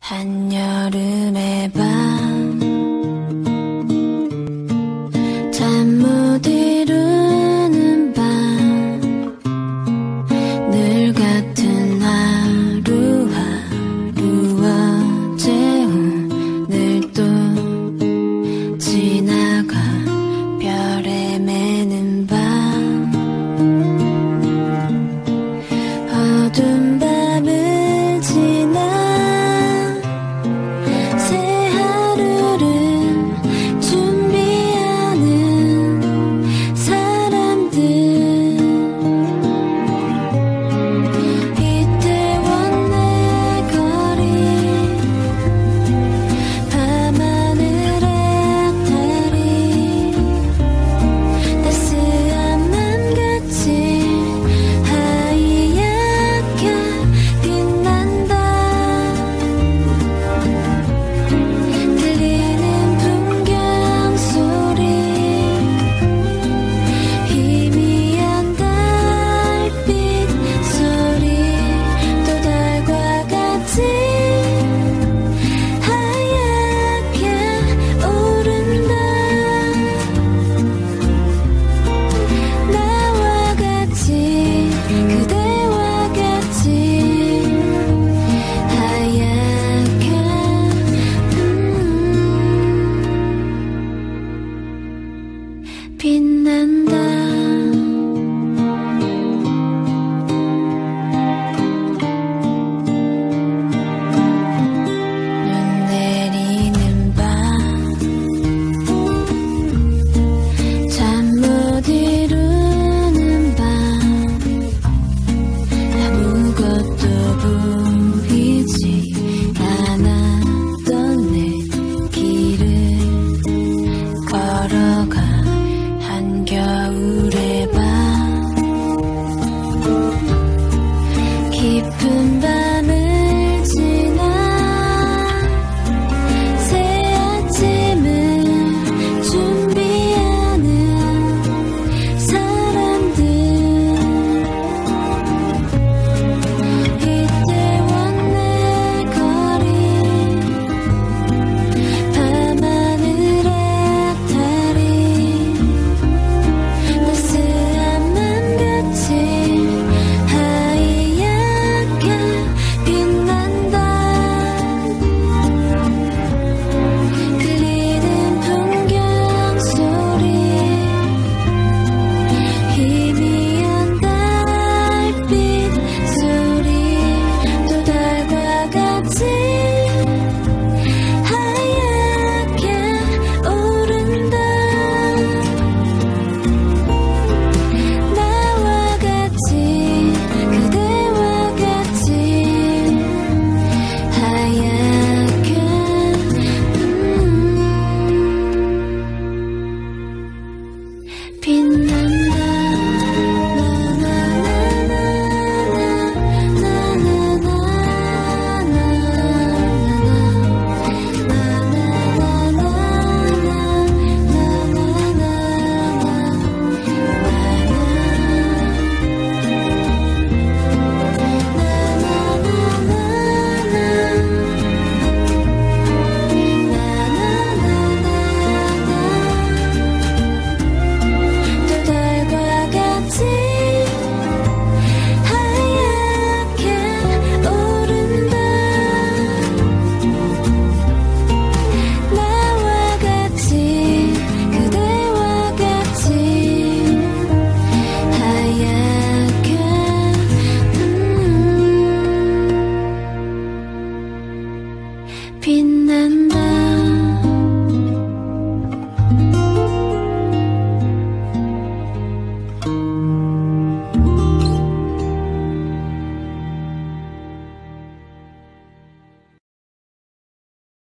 한여름의 밤 빛난다